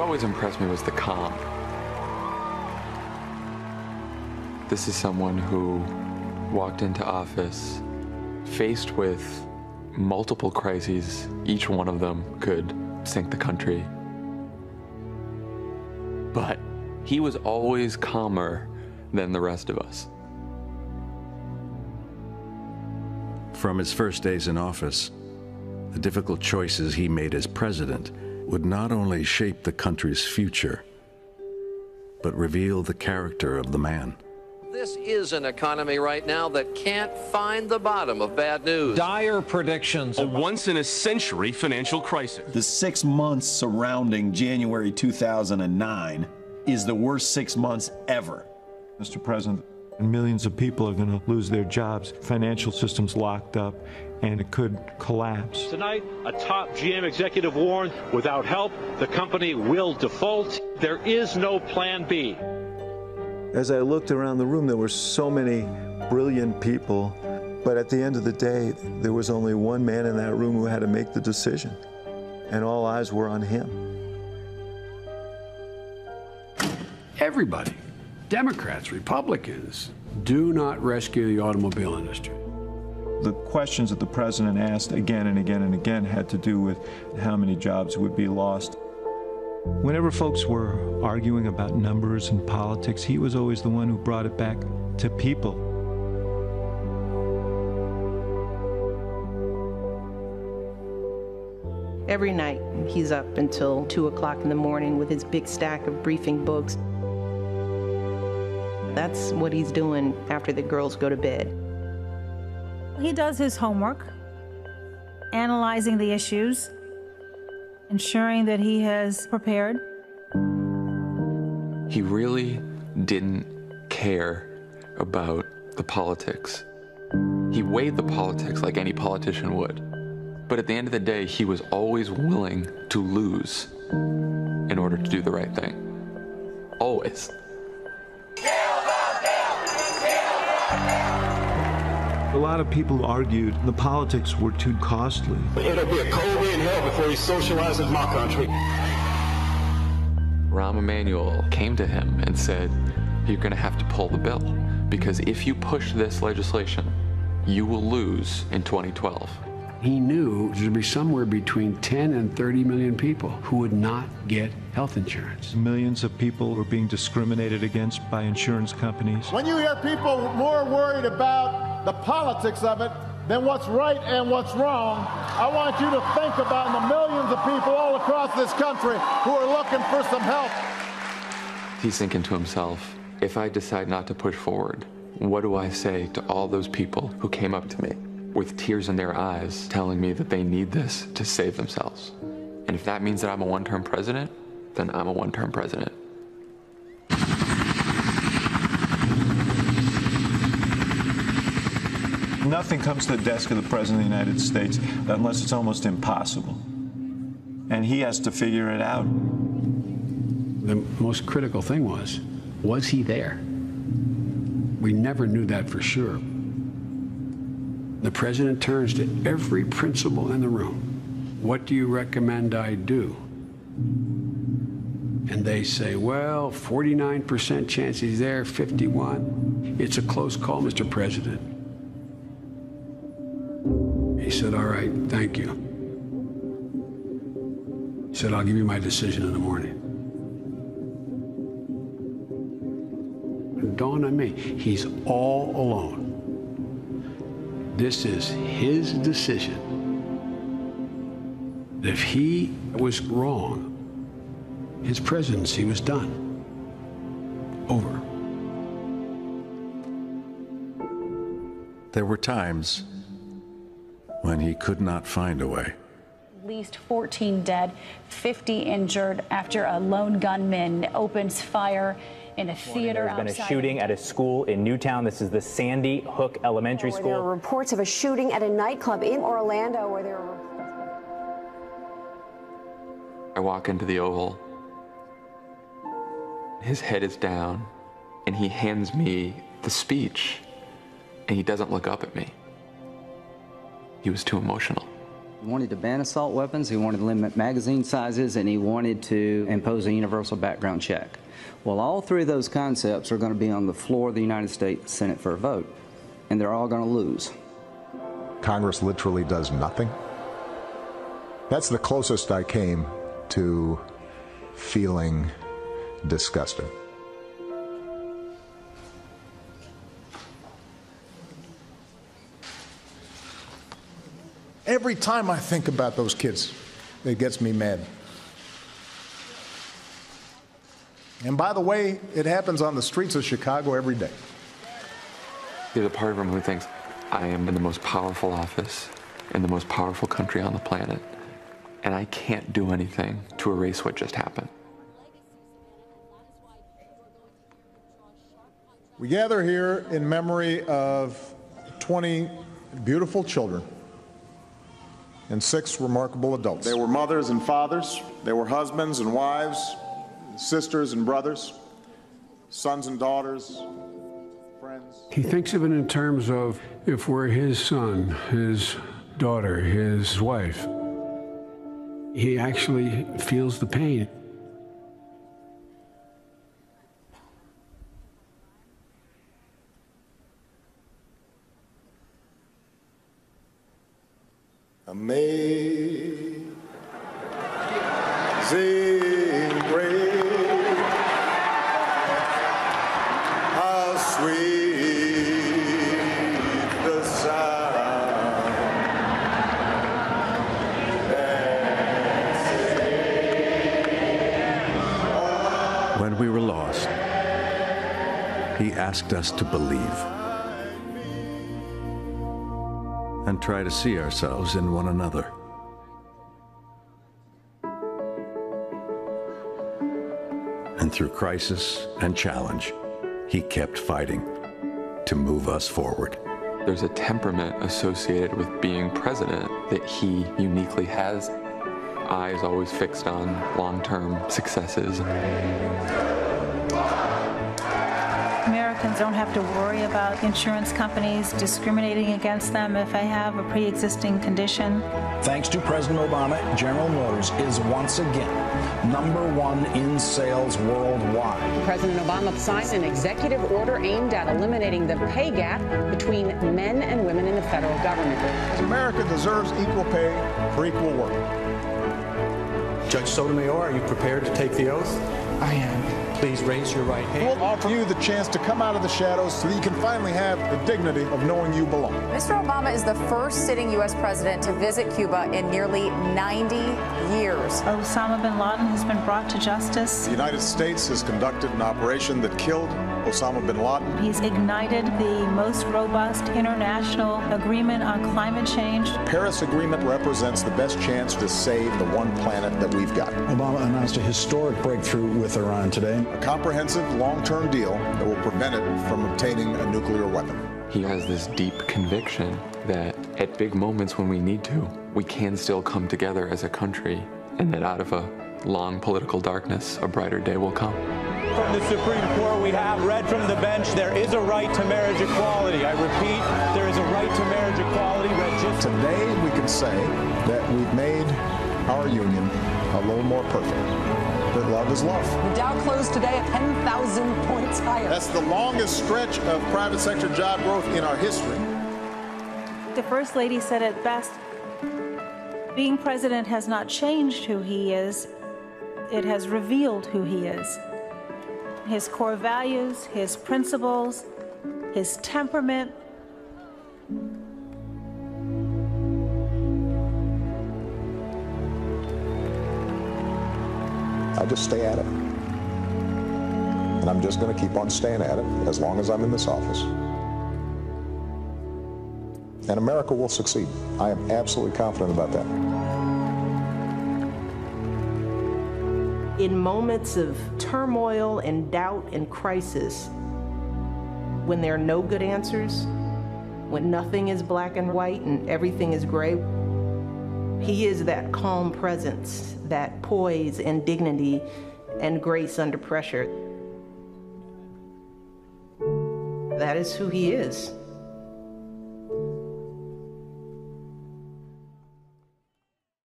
What always impressed me was the calm. This is someone who walked into office faced with multiple crises, each one of them could sink the country. But he was always calmer than the rest of us. From his first days in office, the difficult choices he made as president would not only shape the country's future, but reveal the character of the man. This is an economy right now that can't find the bottom of bad news. Dire predictions. A once in a century financial crisis. The six months surrounding January 2009 is the worst six months ever. Mr. President, millions of people are going to lose their jobs, financial systems locked up, and it could collapse. Tonight, a top GM executive warned without help, the company will default. There is no plan B. As I looked around the room, there were so many brilliant people, but at the end of the day, there was only one man in that room who had to make the decision, and all eyes were on him. Everybody, Democrats, Republicans, do not rescue the automobile industry. The questions that the president asked again and again and again had to do with how many jobs would be lost. Whenever folks were arguing about numbers and politics, he was always the one who brought it back to people. Every night, he's up until 2 o'clock in the morning with his big stack of briefing books. That's what he's doing after the girls go to bed. He does his homework, analyzing the issues, ensuring that he has prepared. He really didn't care about the politics. He weighed the politics like any politician would. But at the end of the day, he was always willing to lose in order to do the right thing. Always. A lot of people argued the politics were too costly. It'll be a cold day in hell before he socializes my country. Rahm Emanuel came to him and said, You're going to have to pull the bill because if you push this legislation, you will lose in 2012. He knew there'd be somewhere between 10 and 30 million people who would not get health insurance. Millions of people were being discriminated against by insurance companies. When you hear people more worried about the politics of it than what's right and what's wrong, I want you to think about the millions of people all across this country who are looking for some help. He's thinking to himself, if I decide not to push forward, what do I say to all those people who came up to me with tears in their eyes telling me that they need this to save themselves? And if that means that I'm a one term president, then I'm a one term president. Nothing comes to the desk of the President of the United States unless it's almost impossible. And he has to figure it out. The most critical thing was, was he there? We never knew that for sure. The president turns to every principal in the room. What do you recommend I do? And they say, well, 49% chance he's there, 51. It's a close call, Mr. President. He said, all right, thank you. He said, I'll give you my decision in the morning. It dawned on me, he's all alone. This is his decision. If he was wrong, his presidency was done. Over. There were times when he could not find a way. At least 14 dead, 50 injured after a lone gunman opens fire in a theater There's been a shooting at a school in Newtown. This is the Sandy Hook Elementary oh, School. There are reports of a shooting at a nightclub in Orlando where there were. I walk into the Oval. His head is down, and he hands me the speech, and he doesn't look up at me. He was too emotional. He wanted to ban assault weapons, he wanted to limit magazine sizes, and he wanted to impose a universal background check. Well, all three of those concepts are going to be on the floor of the United States Senate for a vote, and they're all going to lose. Congress literally does nothing. That's the closest I came to feeling disgusted. Every time I think about those kids, it gets me mad. And by the way, it happens on the streets of Chicago every day. There's a part of him who thinks, I am in the most powerful office in the most powerful country on the planet, and I can't do anything to erase what just happened. We gather here in memory of 20 beautiful children and six remarkable adults. They were mothers and fathers, they were husbands and wives, sisters and brothers, sons and daughters, friends. He thinks of it in terms of if we're his son, his daughter, his wife. He actually feels the pain. Amazing grace, how sweet the sound. When we were lost, he asked us to believe and try to see ourselves in one another. And through crisis and challenge, he kept fighting to move us forward. There's a temperament associated with being president that he uniquely has. Eyes always fixed on long term successes. Americans don't have to worry about insurance companies discriminating against them if they have a pre existing condition. Thanks to President Obama, General Motors is once again number one in sales worldwide. President Obama signed an executive order aimed at eliminating the pay gap between men and women in the federal government. America deserves equal pay for equal work. Judge Sotomayor, are you prepared to take the oath? I am. Please raise your right hand. We'll offer you the chance to come out of the shadows so that you can finally have the dignity of knowing you belong. Mr. Obama is the first sitting U.S. president to visit Cuba in nearly 90 years. Osama bin Laden has been brought to justice. The United States has conducted an operation that killed Osama bin Laden. He's ignited the most robust international agreement on climate change. The Paris Agreement represents the best chance to save the one planet that we've got. Obama announced a historic breakthrough with Iran today. A comprehensive long-term deal that will prevent it from obtaining a nuclear weapon. He has this deep conviction that at big moments when we need to, we can still come together as a country, and that out of a long political darkness, a brighter day will come. From the Supreme Court, we have read from the bench there is a right to marriage equality. I repeat, there is a right to marriage equality. Read just Today, we can say that we've made our union a little more perfect. That love is love. The Dow closed today at 10,000 points higher. That's the longest stretch of private sector job growth in our history. The First Lady said it best being president has not changed who he is, it has revealed who he is. His core values, his principles, his temperament. I just stay at it. And I'm just going to keep on staying at it as long as I'm in this office. And America will succeed. I am absolutely confident about that. In moments of turmoil and doubt and crisis, when there are no good answers, when nothing is black and white and everything is gray, he is that calm presence, that poise and dignity and grace under pressure. That is who he is.